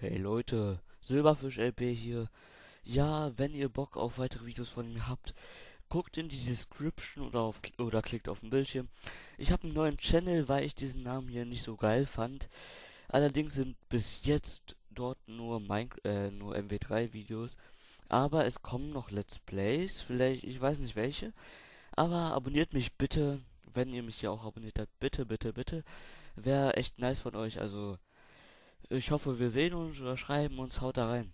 Hey Leute, Silberfisch LP hier. Ja, wenn ihr Bock auf weitere Videos von mir habt, guckt in die Description oder, auf, oder klickt auf den Bildschirm. Ich habe einen neuen Channel, weil ich diesen Namen hier nicht so geil fand. Allerdings sind bis jetzt dort nur, Min äh, nur MW3 Videos. Aber es kommen noch Let's Plays, vielleicht, ich weiß nicht welche. Aber abonniert mich bitte, wenn ihr mich ja auch abonniert habt. Bitte, bitte, bitte. Wäre echt nice von euch. Also, ich hoffe, wir sehen uns oder schreiben uns. Haut da rein.